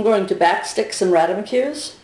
I'm going to back sticks and.